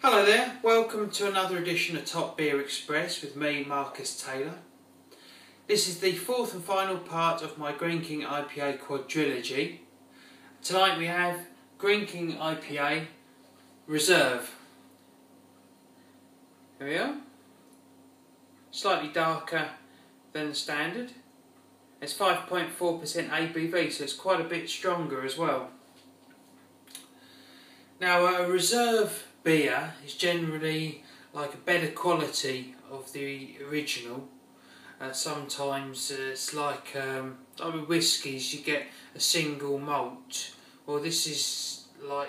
Hello there, welcome to another edition of Top Beer Express with me, Marcus Taylor. This is the fourth and final part of my Greene King IPA quadrilogy. Tonight we have Greene King IPA Reserve. There we are. Slightly darker than the standard. It's 5.4% ABV, so it's quite a bit stronger as well. Now, a reserve beer is generally like a better quality of the original. Uh, sometimes uh, it's like um, like with whiskies, you get a single malt. Well, this is like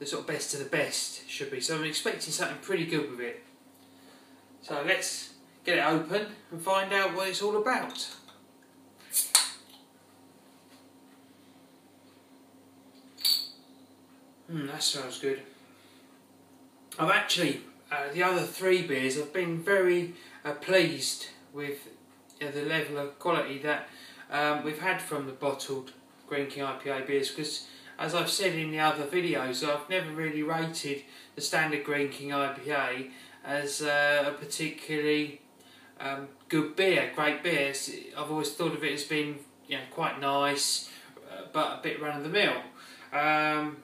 the sort of best of the best should be. So I'm expecting something pretty good with it. So let's get it open and find out what it's all about. Hmm, that smells good. I've actually, uh, the other three beers, I've been very uh, pleased with uh, the level of quality that um, we've had from the bottled Greene King IPA beers because as I've said in the other videos, I've never really rated the standard Greene King IPA as uh, a particularly um, good beer, great beer. I've always thought of it as being you know, quite nice, uh, but a bit run of the mill. Um,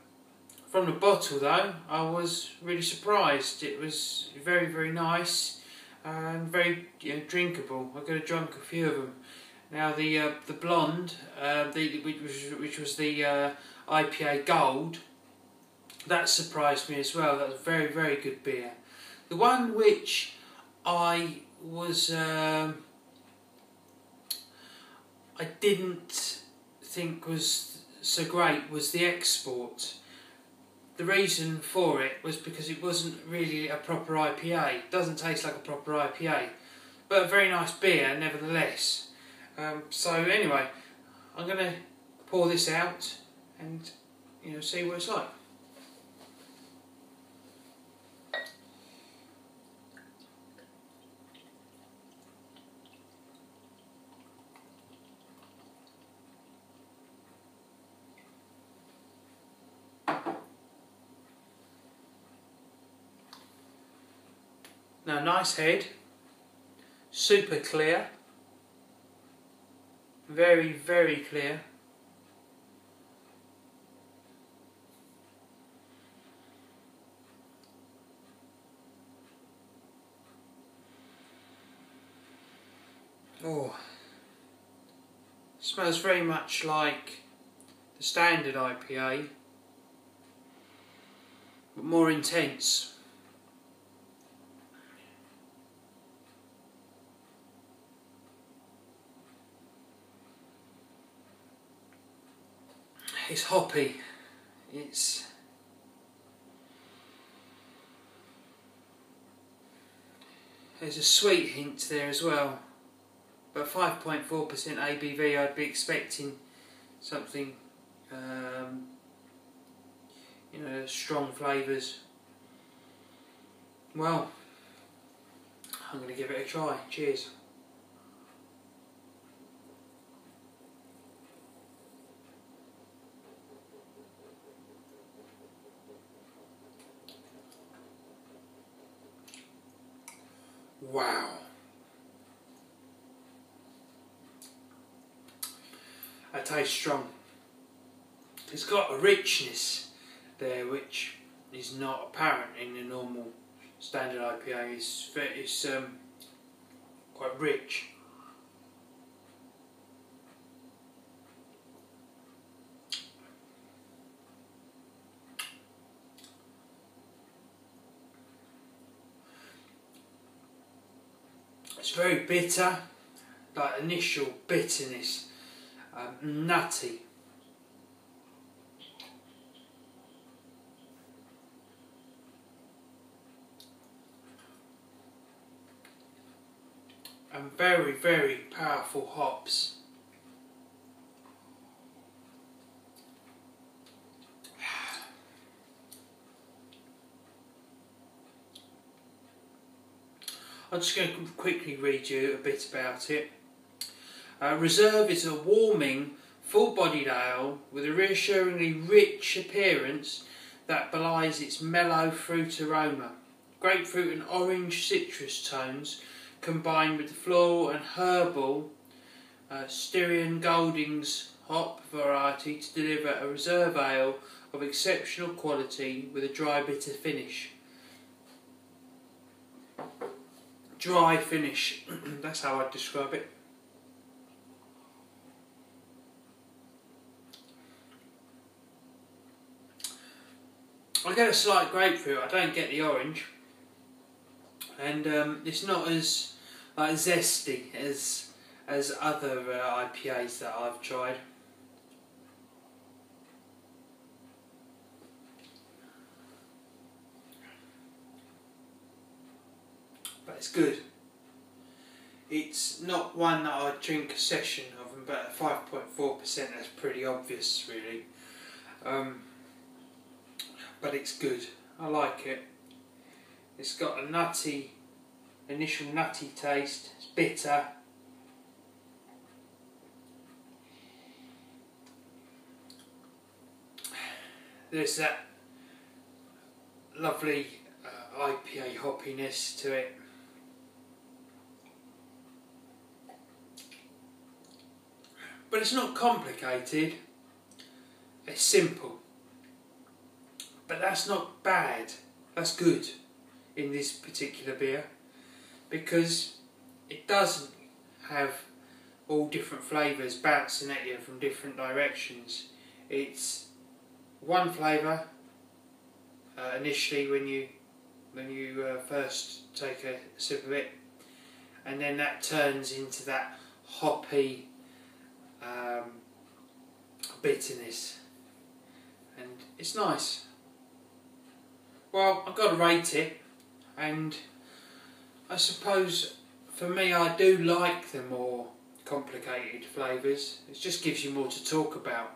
from the bottle though, I was really surprised. It was very, very nice and very you know, drinkable. I could have drunk a few of them. Now the uh, the blonde, uh, the which was, which was the uh, IPA Gold, that surprised me as well. That was very, very good beer. The one which I was um, I didn't think was so great was the export the reason for it was because it wasn't really a proper IPA. It doesn't taste like a proper IPA, but a very nice beer nevertheless. Um, so anyway, I'm going to pour this out and you know see what it's like. Now nice head, super clear, very very clear. Oh, smells very much like the standard IPA, but more intense. It's hoppy. It's there's a sweet hint there as well, but 5.4% ABV. I'd be expecting something, um, you know, strong flavours. Well, I'm going to give it a try. Cheers. That tastes strong. It's got a richness there which is not apparent in the normal standard IPA. It's, it's um, quite rich. It's very bitter, like initial bitterness, um, nutty. And very, very powerful hops. I'm just going to quickly read you a bit about it. Uh, Reserve is a warming, full-bodied ale with a reassuringly rich appearance that belies its mellow fruit aroma. Grapefruit and orange citrus tones combined with the floral and herbal uh, Styrian Goldings hop variety to deliver a reserve ale of exceptional quality with a dry bitter finish. Dry finish, that's how I'd describe it. I get a slight grapefruit, I don't get the orange. And um, it's not as like zesty as as other uh, IPAs that I've tried. But it's good. It's not one that I'd drink a session of, but 5.4% that's pretty obvious really. Um, but it's good. I like it. It's got a nutty, initial nutty taste. It's bitter. There's that lovely uh, IPA hoppiness to it. But it's not complicated. It's simple. But that's not bad. That's good in this particular beer because it doesn't have all different flavours bouncing at you from different directions. It's one flavour uh, initially when you when you uh, first take a sip of it, and then that turns into that hoppy um, bitterness, and it's nice. Well, I've got to rate it, and I suppose for me, I do like the more complicated flavours. It just gives you more to talk about.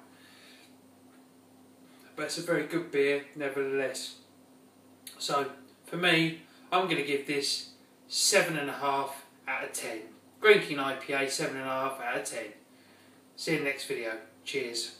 But it's a very good beer, nevertheless. So, for me, I'm going to give this 7.5 out of 10. Greene King IPA, 7.5 out of 10. See you in the next video. Cheers.